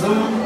razão.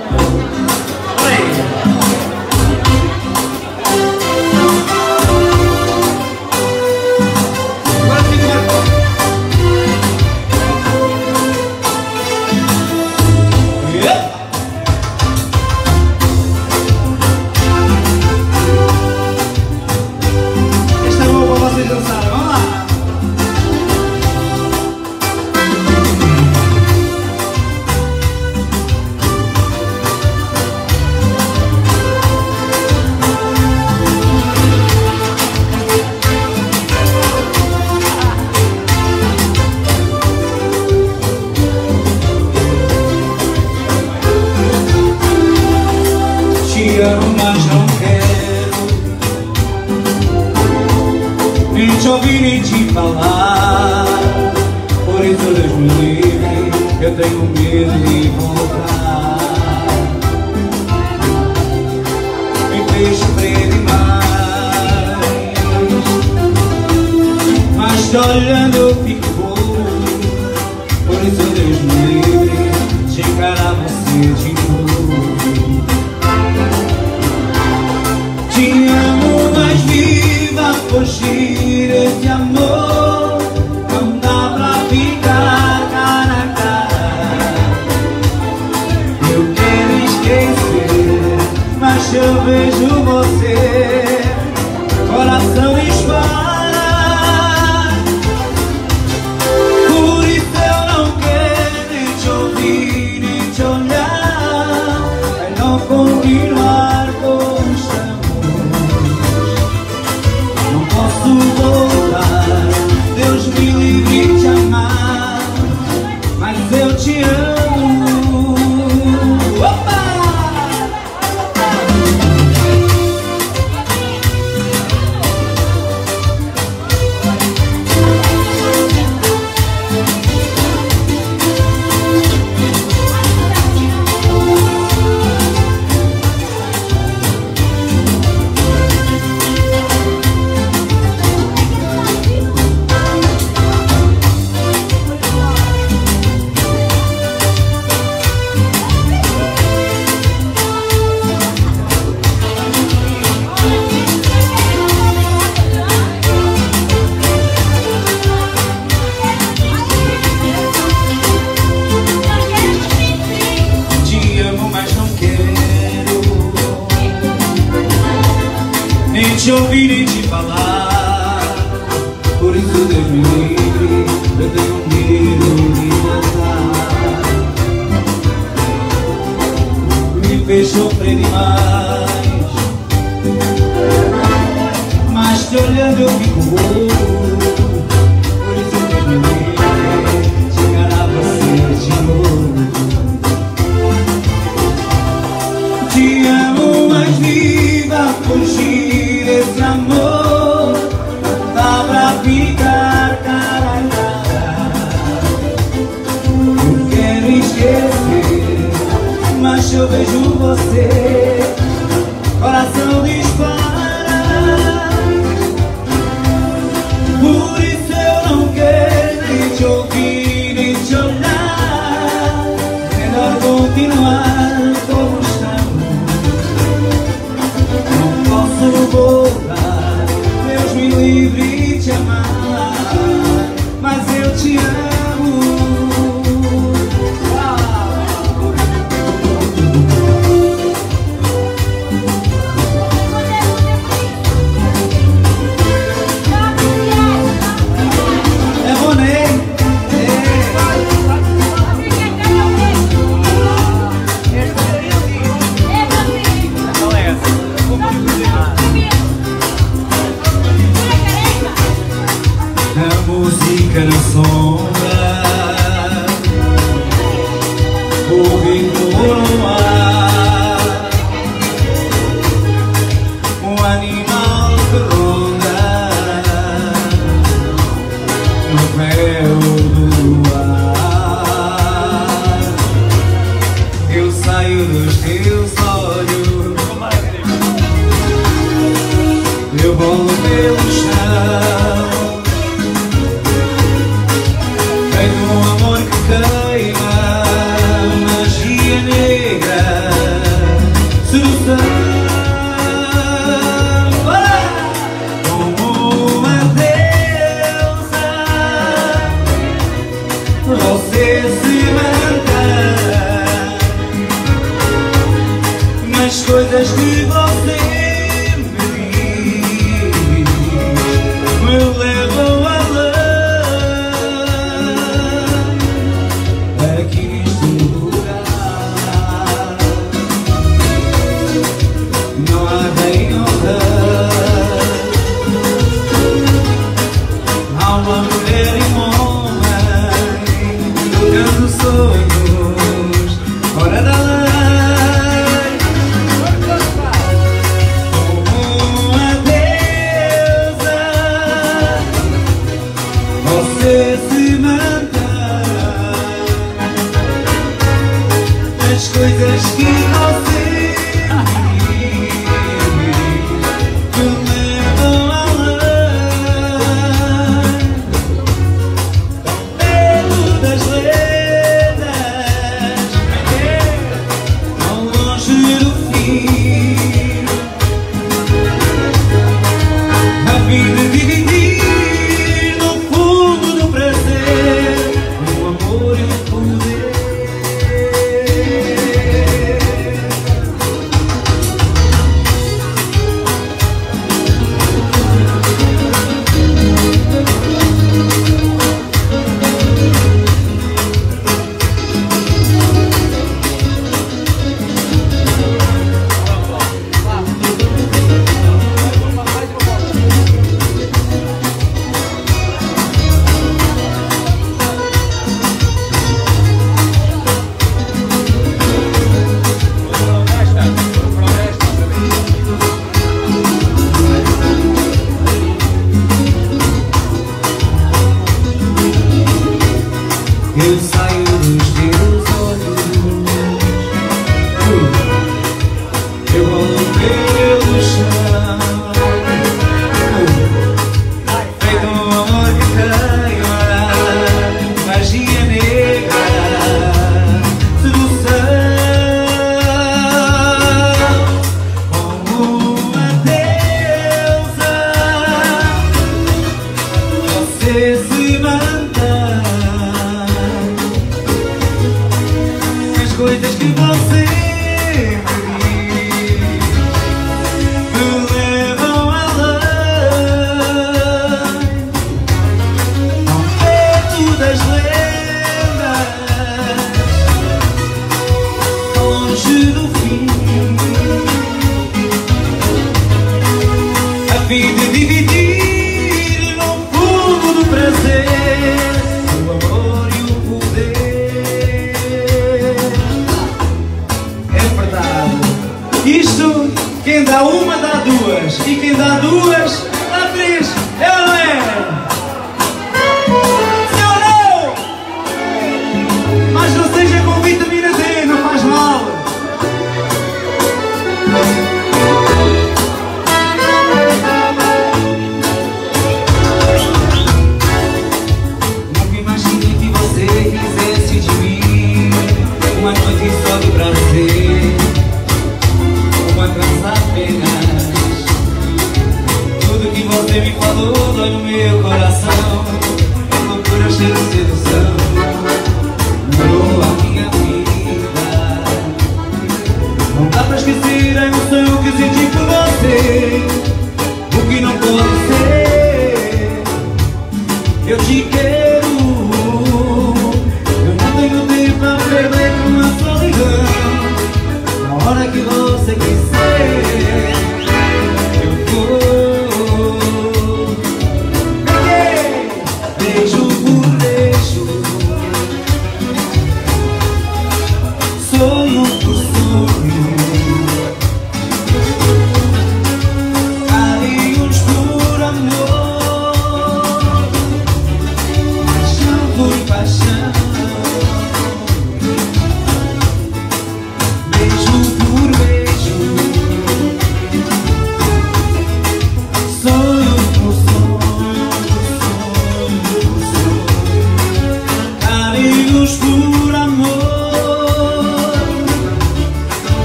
grün war. me fez sofrer demais. Mas te olhando eu fico louco vejo você. Coração de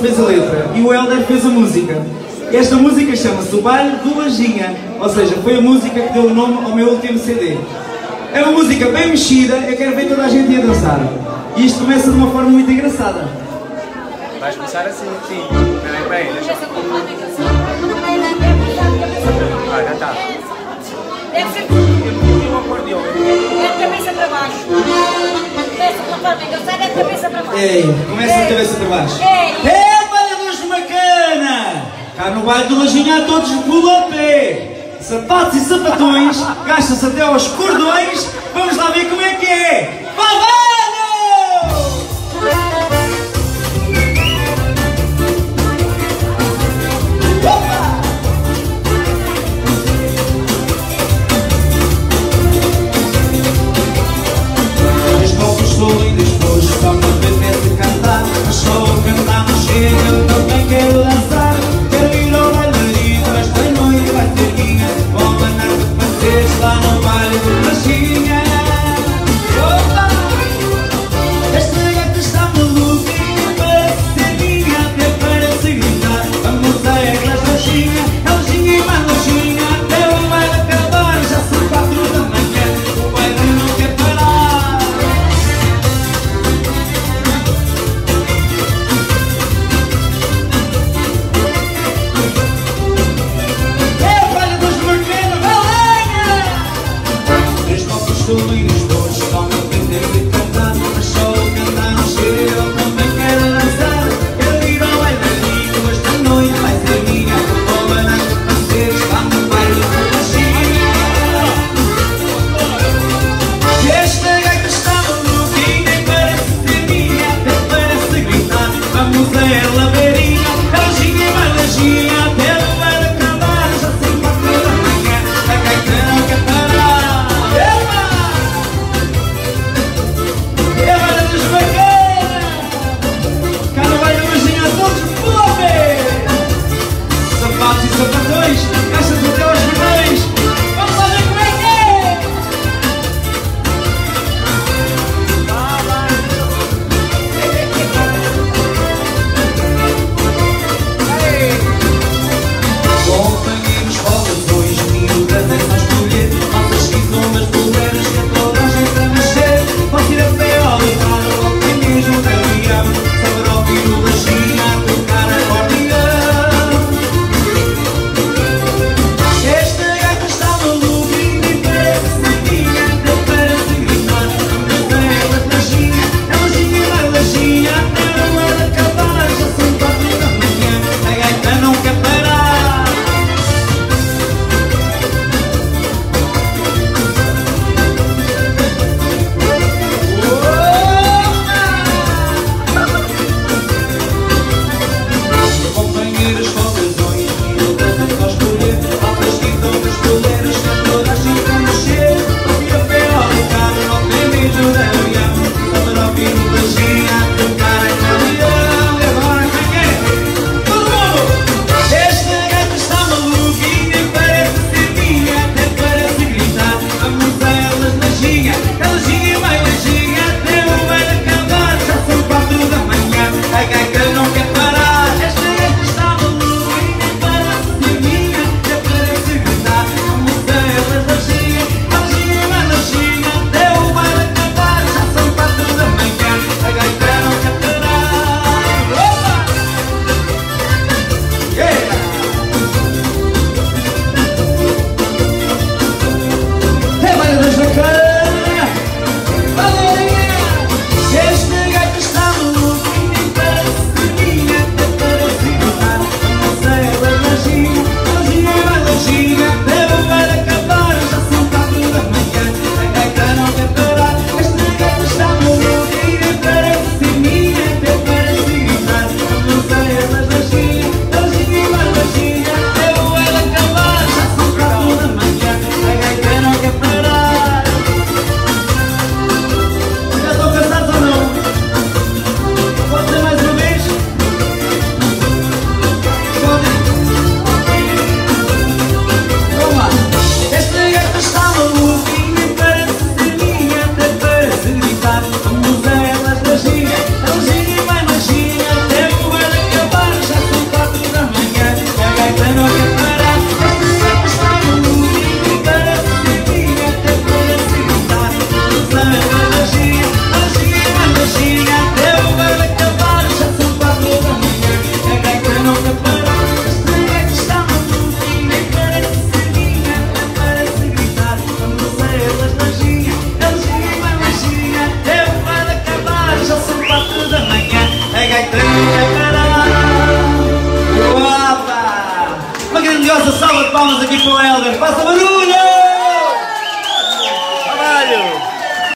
fez a letra e o Helder fez a música. Esta música chama-se O Baile do Lajinha, ou seja, foi a música que deu o nome ao meu último CD. É uma música bem mexida, eu quero ver toda a gente a dançar. E isto começa de uma forma muito engraçada. Vais começar assim, sim. Peraí, peraí, deixa eu... Ah, já está. Deve ser um acordeão. É de cabeça para baixo. É de cabeça para baixo. Ei, começa de cabeça para baixo. Ei! É, valhadores de macana! Cá no baile do Lajinha todos pulam a pé. Sapatos e sapatões, gasta-se até aos cordões. Vamos lá ver como é que é. Vá, Eu Tudo pra ela, ela tinha e